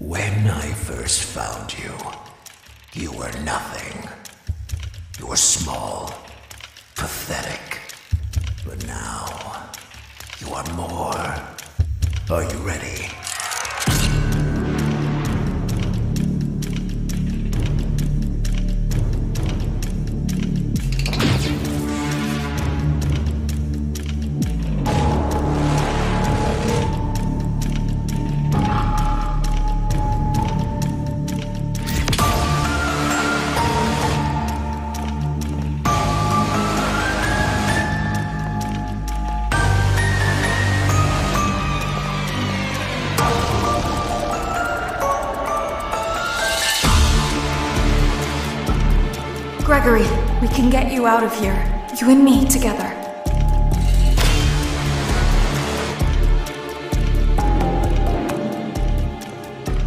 When I first found you, you were nothing. You were small, pathetic. But now, you are more. Are you ready? Gregory, we can get you out of here. You and me together.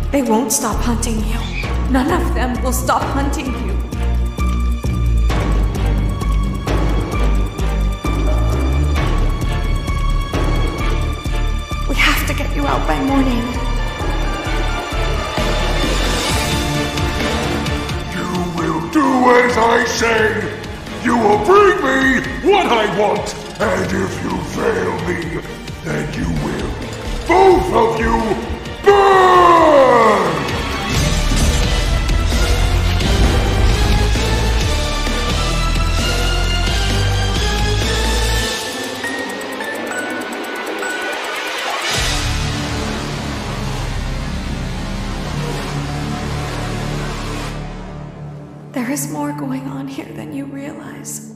They won't stop hunting you. None of them will stop hunting you. We have to get you out by morning. As I say. You will bring me what I want. And if you fail me, then you will, both of you, There is more going on here than you realize.